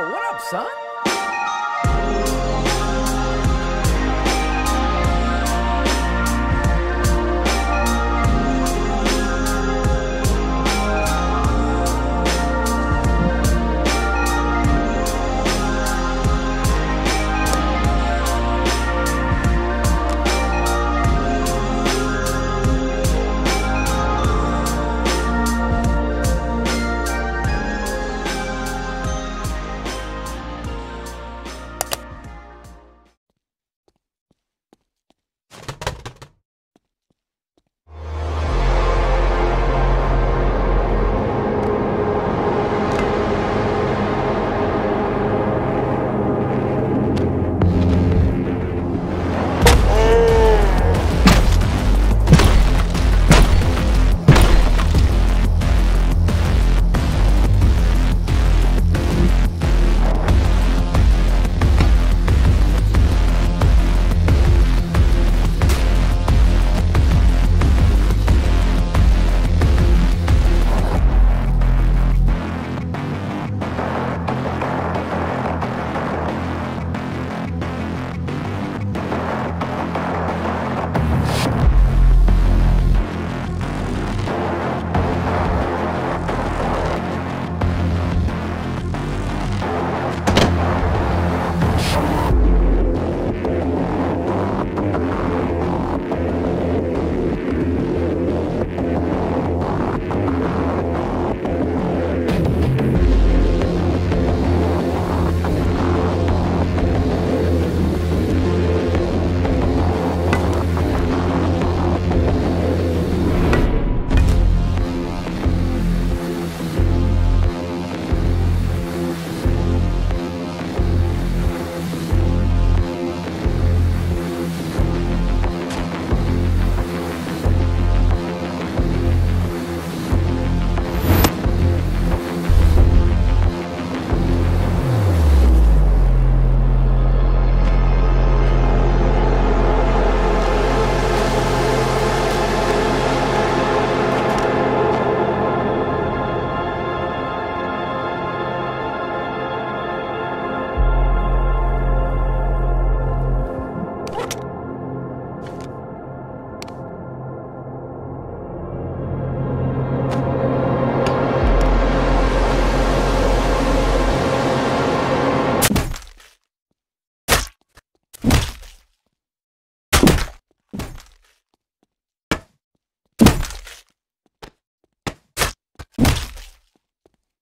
What up, son?